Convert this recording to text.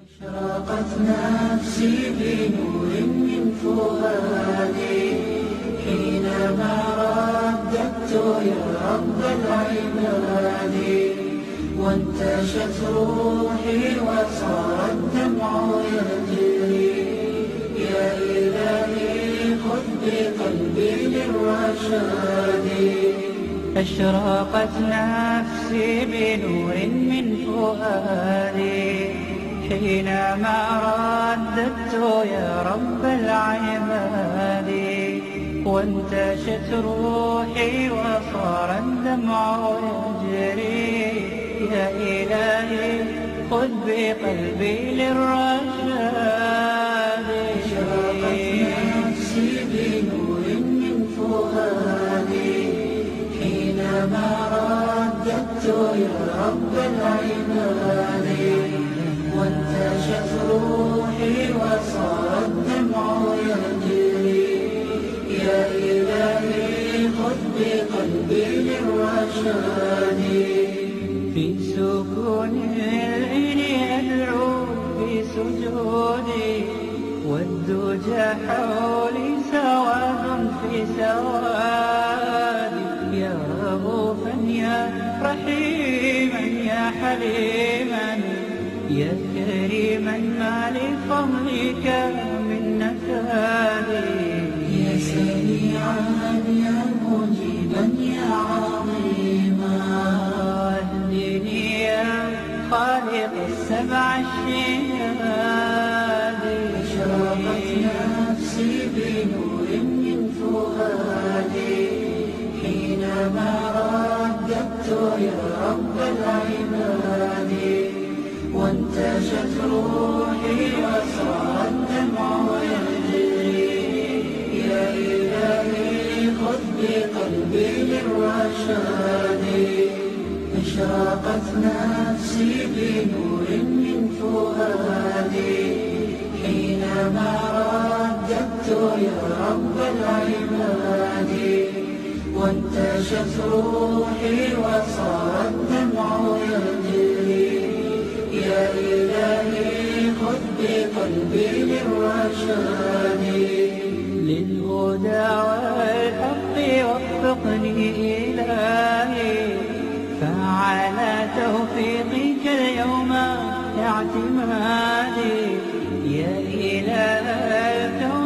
أشرقت نفسي بنور من فؤادي حينما رددت يا رب العباد وانتشت روحي وصار الدمع يجري للرشاد أشرقت نفسي بنور من فؤادي. حينما رددت يا رب العباد. وانتشت روحي وصار الدمع يجري يا إلهي خذ بقلبي للرشاد حينما رددت يا رب العباد وانتشت روحي وصار الدمع يجري يا إلهي خذ بقلبي للرشاد في سكون الليل أدعو في سجودي والدجى حولي سواد في سوادي يا رؤوفا يا رحيما يا حليما يا كريما ما لفضلك من نفادي يا سميعا يا مجيبا يا عظيما. أهدني يا خالق السبع الشهاد. أشرقت نفسي بنور من فؤادي حينما رب العباد وانتشت روحي وصار الدمع يجري يا إلهي خذ بقلبي للرشاد أشرقت نفسي بنور من فؤادي حينما رددت يا رب العباد وانتشت روحي وصار قلبي من رشادي للهدى والحق وفقني إلهي. فعلى توفيقك اليوم اعتمادي. يا إله الكون